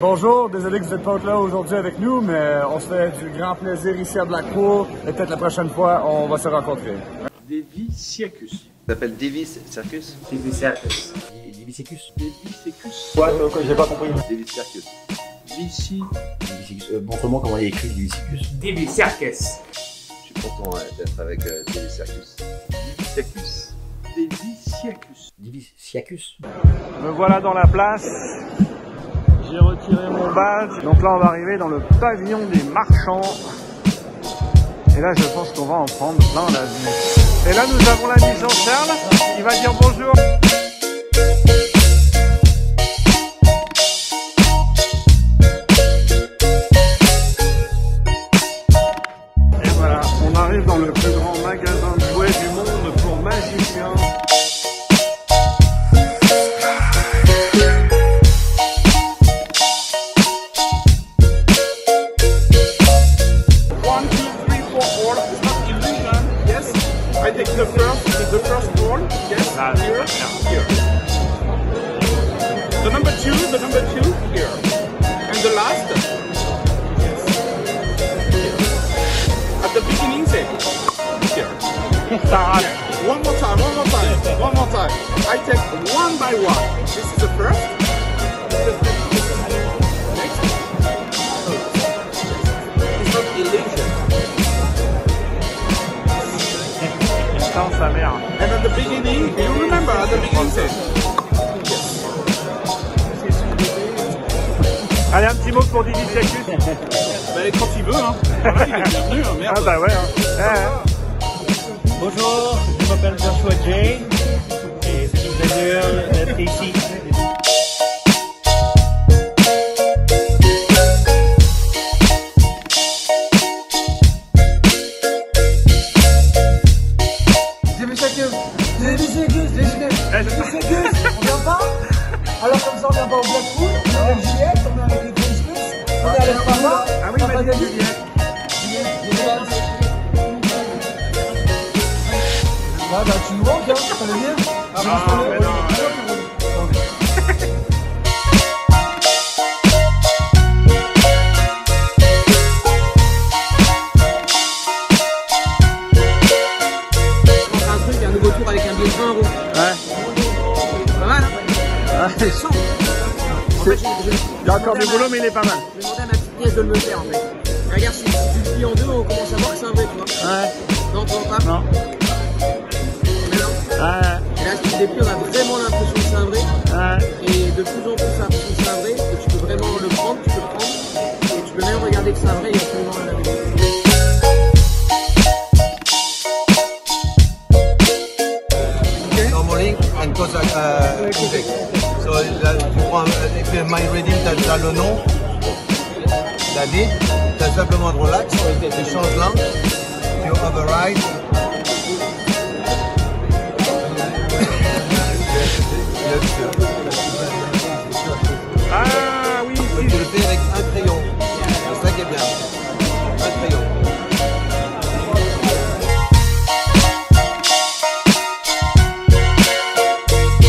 Bonjour, désolé que vous n'êtes pas là aujourd'hui avec nous, mais on se fait du grand plaisir ici à Blackpool et peut-être la prochaine fois, on va se rencontrer. Davis Circus. Ça s'appelle Davis Circus Davis Circus. Divi Circus. Davis Circus. Ouais, j'ai pas compris. Davis Circus. Vici. Euh, Montre-moi comment il est écrit Divi Circus. Circus. Je suis content d'être avec euh, Davis Circus. Davis Circus. Davis Circus. Circus. Me voilà dans la place. J'ai retiré mon badge. Donc là, on va arriver dans le pavillon des marchands. Et là, je pense qu'on va en prendre plein la vue. Et là, nous avons l'ami Jean-Charles. Il va dire bonjour. Here. The number two, the number two. Here. And the last. Yes. At the beginning, say. Here. One more time. One more time. One more time. I take one by one. This is the first. Putain, sa mère. And at the beginning, you remember at the beginning say, Allez, un petit mot pour Divi Circus. ben, quand il veut, hein. Il est bienvenu, hein, merde. Ah bah ouais. Hein. Ouais, ouais. Bonjour, je m'appelle Joshua J. Alors comme ça on vient pas au Blackpool, on est avec Juliette, on est avec les Prince Plus, on est avec Papa, Ah oui, Papa David. Juliette. Juliette, Juliette. Ouais bah tu nous manques hein, ça veut dire Ah, mais non, un truc, un nouveau tour avec un billet de 20 euros. Ouais. Il y a encore du boulot, mais il est pas mal. je demandais à ma petite nièce de me le faire, en fait. Regarde, si, tu le plies en deux, on commence à voir que c'est un vrai, tu vois. Ouais. Non, pas Non. Mais non. Ouais. Et là, si tu le déplies, on a vraiment My Reading, tu as, le nom, David, tu as simplement de relax, tu changes langue, tu override. Ah oui, Tu le fais avec un crayon. C'est ça qui est bien. Un crayon.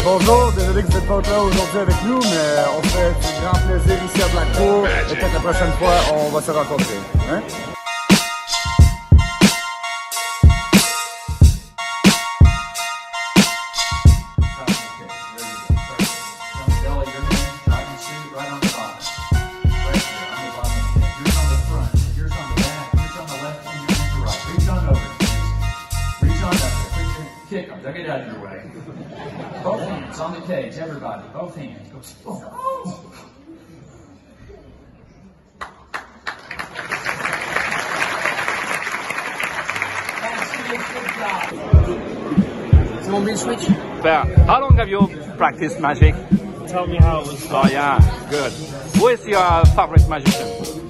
Bonjour, désolé que vous n'êtes pas là aujourd'hui avec nous, mais on fait du grand plaisir ici à Blackpool. Et peut-être la prochaine fois, on va se rencontrer. Hein? Kick them. Don't get out of your way. Both hands on the cage, everybody. Both hands. Go. Oh. C'est mon bill switch. Fair. How long have you practiced magic? Tell me how it was. Oh yeah, good. Who is your favorite magician?